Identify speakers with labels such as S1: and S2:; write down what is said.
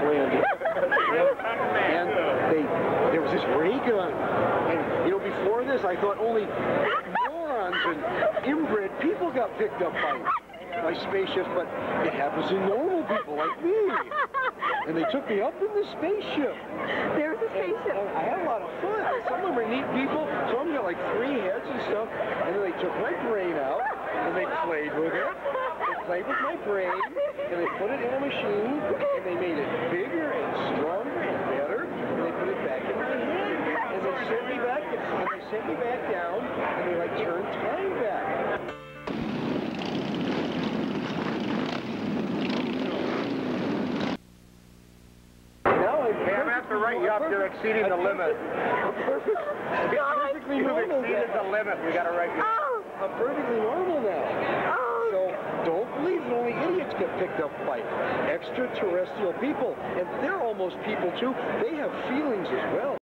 S1: landed. and they, there was this ray gun. And, you know, before this, I thought only morons and inbred people got picked up by, by spaceships, but it happens to normal people like me. And they took me up in the spaceship.
S2: There's a spaceship.
S1: And I had a lot of fun. Some of them are neat people. Some of them got like three heads and stuff. And then they took my brain out and they played with it. They played with my brain and they put it in a machine and they made it bigger and stronger and better. And they put it back in my head. And they sent me back and they sent me back down and they like turned time back. Now I'm
S3: Hey, I'm going to have to write you up. You're exceeding the limit.
S1: I'm perfect. I'm perfectly
S3: You've exceeded
S1: now.
S3: the limit. We got to write you.
S2: Oh,
S1: I'm perfectly normal now.
S2: oh.
S1: So don't believe that only idiots get picked up by extraterrestrial people. And they're almost people too. They have feelings as well.